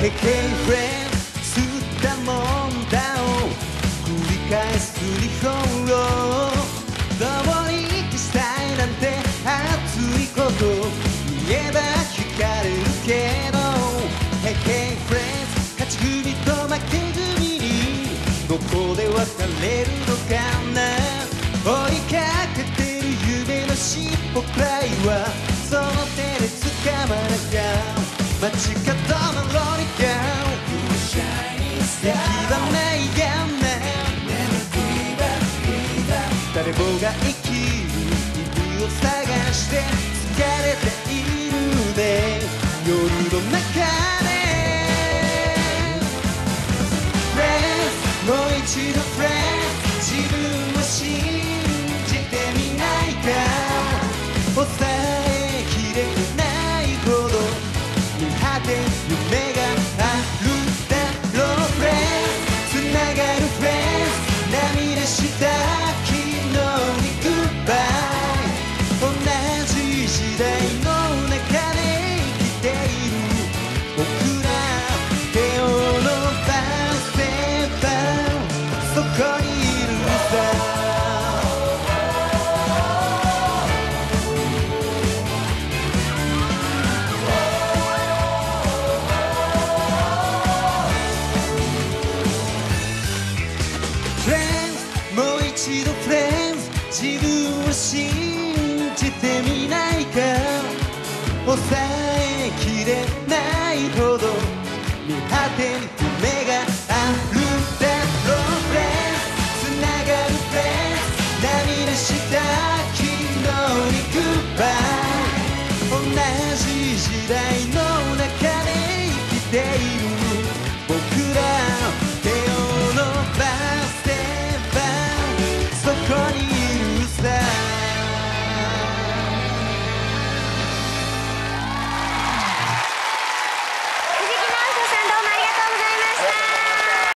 Hey, hey, friend 吸ったもんだを繰り返す日本を共に生きしたいなんて熱いこと言えば聞かれるけど Hey, hey, friends 勝ち組と負け組にどこで別れるのかな追いかけてる夢の尻尾くらいはその手で掴まなきゃ誰もが生きる意味を探して疲れているで夜の中で。Friends もう一度 Friends 自分を信じてみないか抑えきれないほど見果て夢があるだろう。Friends つながる Friends 涙したもう一度自分を信じてみないか。抑えきれないほど見果てに Goodbye 同じ時代の中で生きている